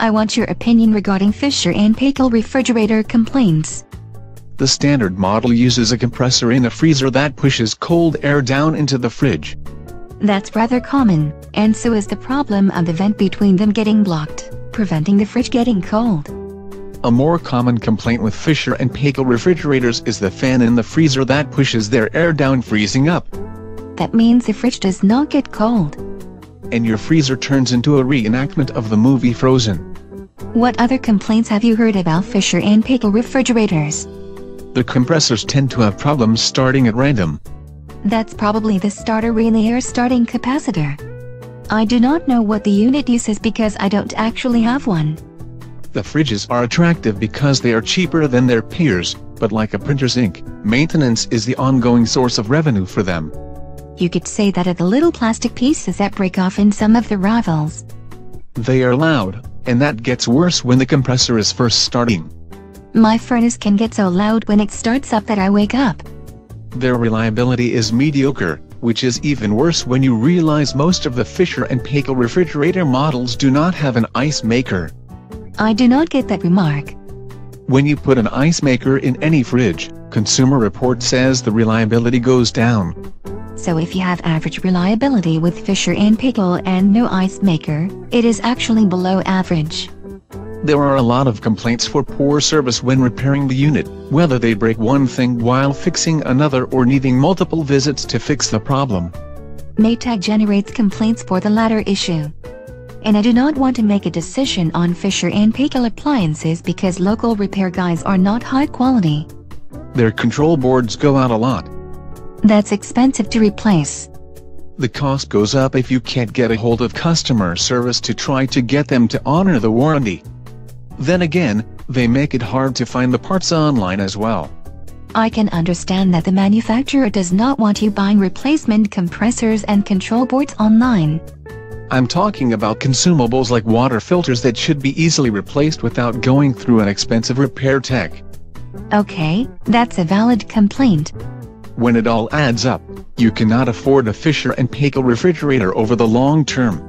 I want your opinion regarding Fisher and Paykel refrigerator complaints. The standard model uses a compressor in a freezer that pushes cold air down into the fridge. That's rather common, and so is the problem of the vent between them getting blocked, preventing the fridge getting cold. A more common complaint with Fisher and Paykel refrigerators is the fan in the freezer that pushes their air down freezing up. That means the fridge does not get cold. And your freezer turns into a reenactment of the movie Frozen. What other complaints have you heard about Fisher and Paykel refrigerators? The compressors tend to have problems starting at random. That's probably the starter relay or starting capacitor. I do not know what the unit uses because I don't actually have one. The fridges are attractive because they are cheaper than their peers, but like a printer's ink, maintenance is the ongoing source of revenue for them. You could say that of the little plastic pieces that break off in some of the rivals. They are loud, and that gets worse when the compressor is first starting. My furnace can get so loud when it starts up that I wake up. Their reliability is mediocre, which is even worse when you realize most of the Fisher and Paykel refrigerator models do not have an ice maker. I do not get that remark. When you put an ice maker in any fridge, Consumer Report says the reliability goes down. So if you have average reliability with Fisher and Paykel and no ice maker, it is actually below average. There are a lot of complaints for poor service when repairing the unit, whether they break one thing while fixing another or needing multiple visits to fix the problem. Maytag generates complaints for the latter issue and I do not want to make a decision on Fisher and Paykel appliances because local repair guys are not high quality. Their control boards go out a lot. That's expensive to replace. The cost goes up if you can't get a hold of customer service to try to get them to honor the warranty. Then again, they make it hard to find the parts online as well. I can understand that the manufacturer does not want you buying replacement compressors and control boards online. I'm talking about consumables like water filters that should be easily replaced without going through an expensive repair tech. Okay, that's a valid complaint. When it all adds up, you cannot afford a Fisher & Paykel refrigerator over the long term.